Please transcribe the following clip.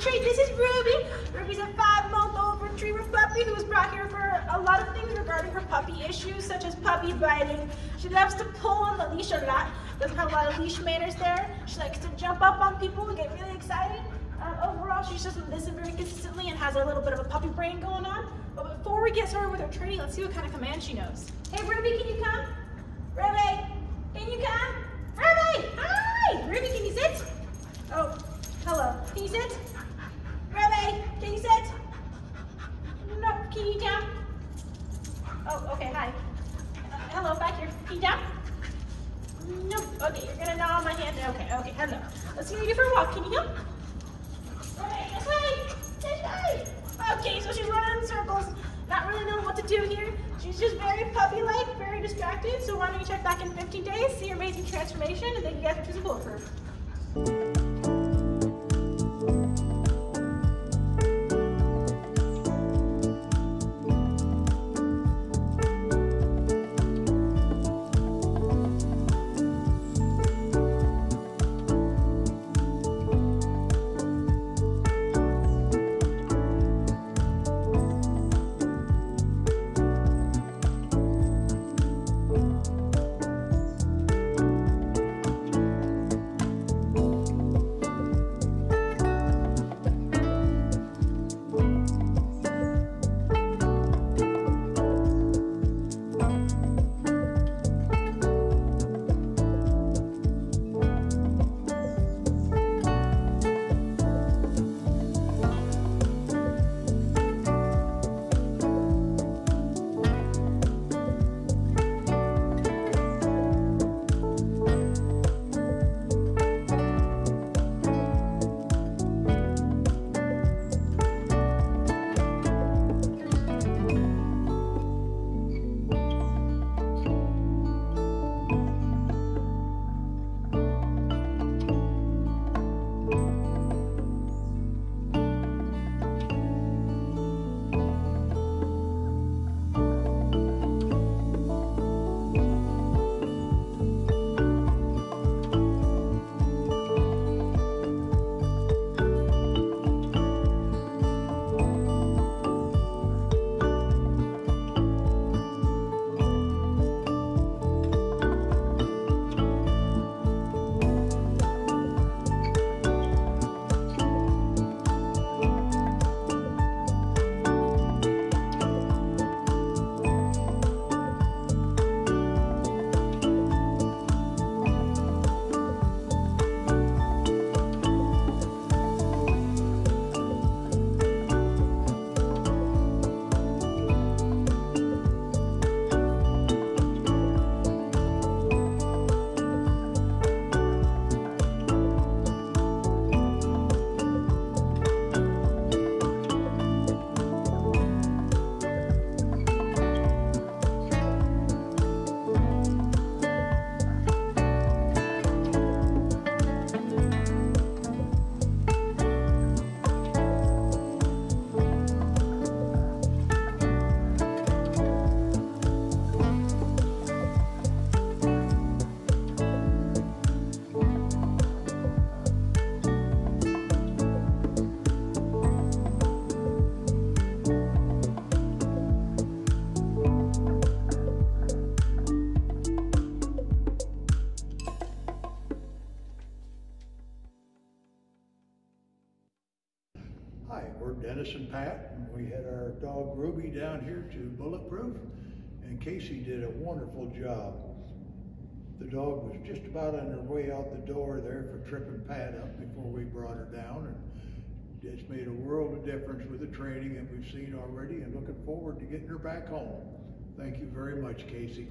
This is Ruby. Ruby's a five-month-old retriever puppy who was brought here for a lot of things regarding her puppy issues, such as puppy biting. She loves to pull on the leash a lot. Doesn't have a lot of leash manners there. She likes to jump up on people and get really excited. Um, overall, she just doesn't listen very consistently and has a little bit of a puppy brain going on. But before we get started with her training, let's see what kind of command she knows. Hey, Ruby, can you come? Ruby, can you come? Ruby, hi! Ruby, can you sit? Oh, hello. Can you sit? Ruby, can you sit? No, can you down? Oh, hi. Hello, back here. You down? No. Okay, you're gonna gnaw on my hand. Okay, okay, hello. Let's see you for a walk. Can you help? Right, this! Okay, so she's running in circles, not really knowing what to do here. She's just very puppy-like, very distracted. So why don't you check back in 15 days, see her amazing transformation, and then you guys can choose a bulletproof. Dennis and Pat, and we had our dog Ruby down here to Bulletproof, and Casey did a wonderful job. The dog was just about on her way out the door there for tripping Pat up before we brought her down, and it's made a world of difference with the training that we've seen already, and looking forward to getting her back home. Thank you very much, Casey.